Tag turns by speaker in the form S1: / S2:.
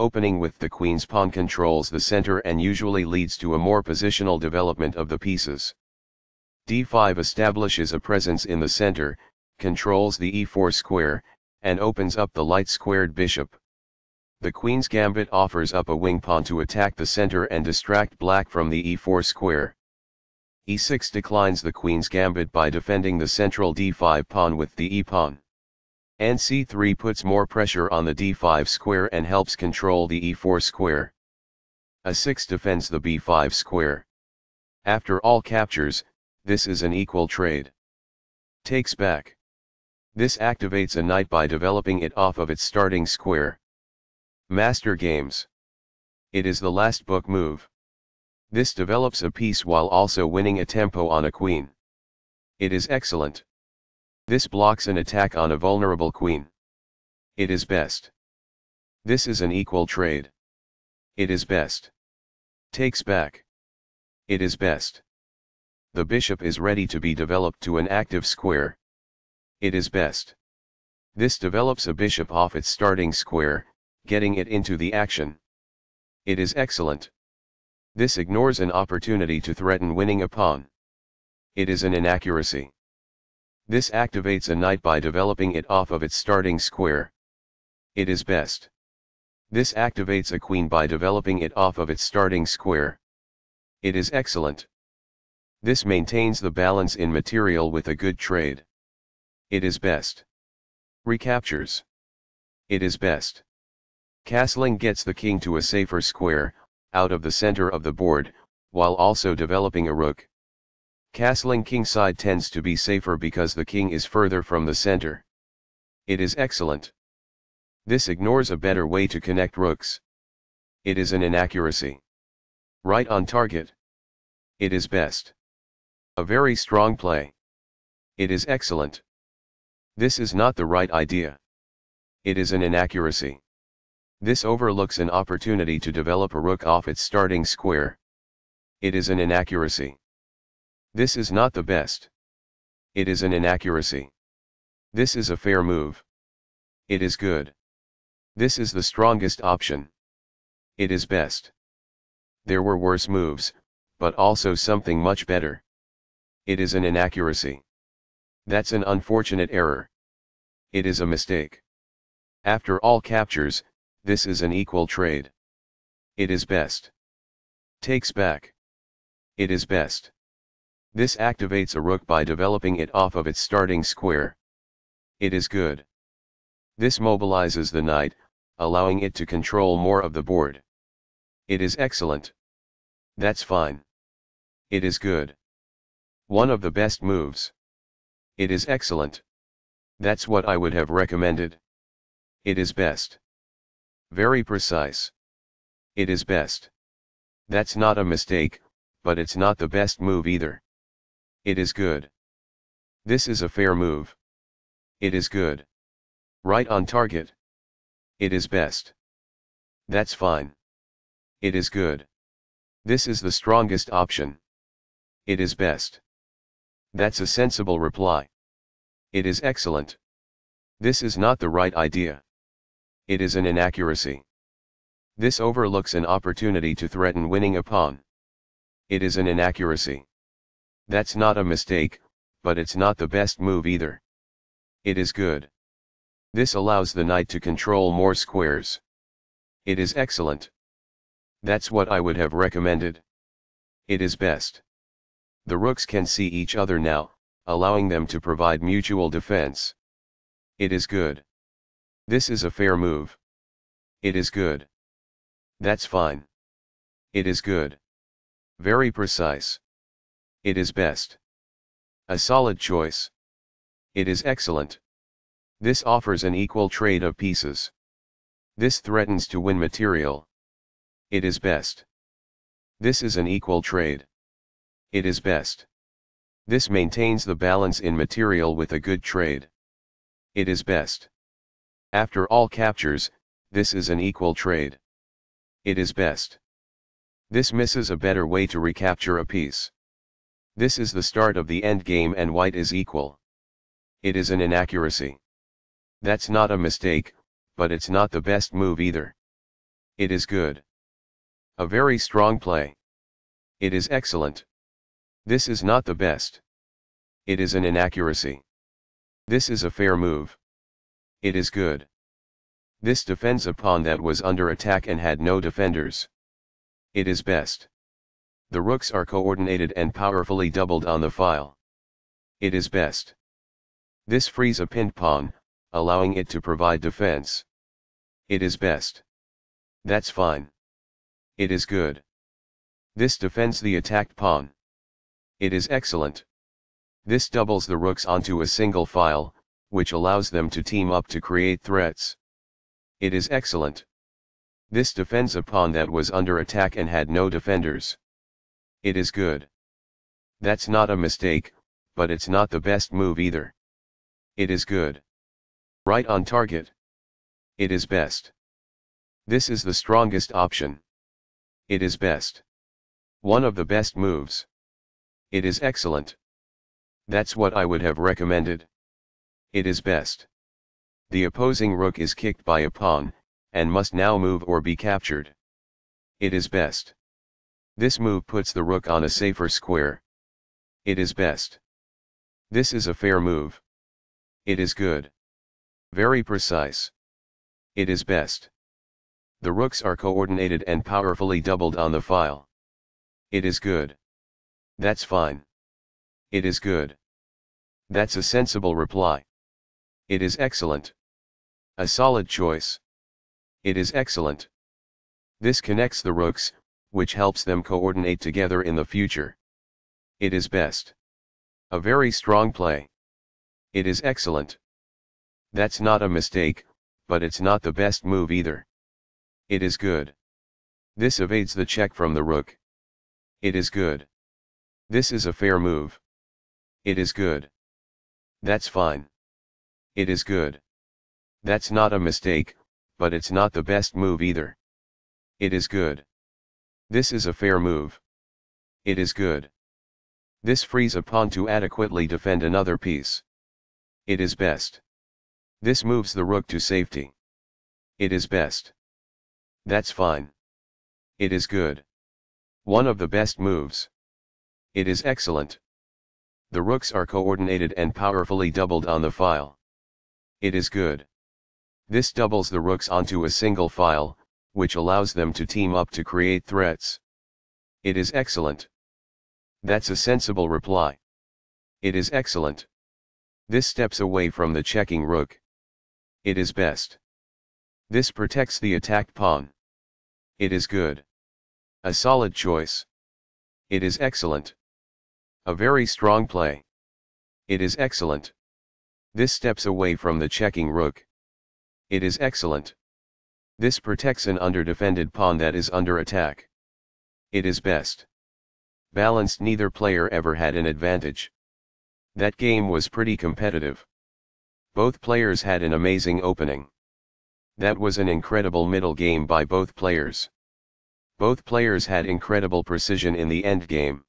S1: opening with the queen's pawn controls the center and usually leads to a more positional development of the pieces. d5 establishes a presence in the center, controls the e4 square, and opens up the light squared bishop. The queen's gambit offers up a wing pawn to attack the center and distract black from the e4 square. e6 declines the queen's gambit by defending the central d5 pawn with the e-pawn. And c3 puts more pressure on the d5 square and helps control the e4 square. a6 defends the b5 square. After all captures, this is an equal trade. Takes back. This activates a knight by developing it off of its starting square. Master Games. It is the last book move. This develops a piece while also winning a tempo on a queen. It is excellent. This blocks an attack on a vulnerable queen. It is best. This is an equal trade. It is best. Takes back. It is best. The bishop is ready to be developed to an active square. It is best. This develops a bishop off its starting square, getting it into the action. It is excellent. This ignores an opportunity to threaten winning a pawn. It is an inaccuracy. This activates a knight by developing it off of its starting square. It is best. This activates a queen by developing it off of its starting square. It is excellent. This maintains the balance in material with a good trade. It is best. Recaptures. It is best. Castling gets the king to a safer square, out of the center of the board, while also developing a rook. Castling kingside tends to be safer because the king is further from the center. It is excellent. This ignores a better way to connect rooks. It is an inaccuracy. Right on target. It is best. A very strong play. It is excellent. This is not the right idea. It is an inaccuracy. This overlooks an opportunity to develop a rook off its starting square. It is an inaccuracy. This is not the best. It is an inaccuracy. This is a fair move. It is good. This is the strongest option. It is best. There were worse moves, but also something much better. It is an inaccuracy. That's an unfortunate error. It is a mistake. After all captures, this is an equal trade. It is best. Takes back. It is best. This activates a rook by developing it off of its starting square. It is good. This mobilizes the knight, allowing it to control more of the board. It is excellent. That's fine. It is good. One of the best moves. It is excellent. That's what I would have recommended. It is best. Very precise. It is best. That's not a mistake, but it's not the best move either. It is good. This is a fair move. It is good. Right on target. It is best. That's fine. It is good. This is the strongest option. It is best. That's a sensible reply. It is excellent. This is not the right idea it is an inaccuracy. This overlooks an opportunity to threaten winning a pawn. It is an inaccuracy. That's not a mistake, but it's not the best move either. It is good. This allows the knight to control more squares. It is excellent. That's what I would have recommended. It is best. The rooks can see each other now, allowing them to provide mutual defense. It is good. This is a fair move. It is good. That's fine. It is good. Very precise. It is best. A solid choice. It is excellent. This offers an equal trade of pieces. This threatens to win material. It is best. This is an equal trade. It is best. This maintains the balance in material with a good trade. It is best. After all captures, this is an equal trade. It is best. This misses a better way to recapture a piece. This is the start of the endgame and white is equal. It is an inaccuracy. That's not a mistake, but it's not the best move either. It is good. A very strong play. It is excellent. This is not the best. It is an inaccuracy. This is a fair move. It is good. This defends a pawn that was under attack and had no defenders. It is best. The rooks are coordinated and powerfully doubled on the file. It is best. This frees a pinned pawn, allowing it to provide defense. It is best. That's fine. It is good. This defends the attacked pawn. It is excellent. This doubles the rooks onto a single file, which allows them to team up to create threats. It is excellent. This defends a pawn that was under attack and had no defenders. It is good. That's not a mistake, but it's not the best move either. It is good. Right on target. It is best. This is the strongest option. It is best. One of the best moves. It is excellent. That's what I would have recommended. It is best. The opposing rook is kicked by a pawn, and must now move or be captured. It is best. This move puts the rook on a safer square. It is best. This is a fair move. It is good. Very precise. It is best. The rooks are coordinated and powerfully doubled on the file. It is good. That's fine. It is good. That's a sensible reply. It is excellent. A solid choice. It is excellent. This connects the rooks, which helps them coordinate together in the future. It is best. A very strong play. It is excellent. That's not a mistake, but it's not the best move either. It is good. This evades the check from the rook. It is good. This is a fair move. It is good. That's fine. It is good. That's not a mistake, but it's not the best move either. It is good. This is a fair move. It is good. This frees a pawn to adequately defend another piece. It is best. This moves the rook to safety. It is best. That's fine. It is good. One of the best moves. It is excellent. The rooks are coordinated and powerfully doubled on the file. It is good. This doubles the rooks onto a single file, which allows them to team up to create threats. It is excellent. That's a sensible reply. It is excellent. This steps away from the checking rook. It is best. This protects the attacked pawn. It is good. A solid choice. It is excellent. A very strong play. It is excellent. This steps away from the checking rook. It is excellent. This protects an underdefended pawn that is under attack. It is best. Balanced neither player ever had an advantage. That game was pretty competitive. Both players had an amazing opening. That was an incredible middle game by both players. Both players had incredible precision in the end game.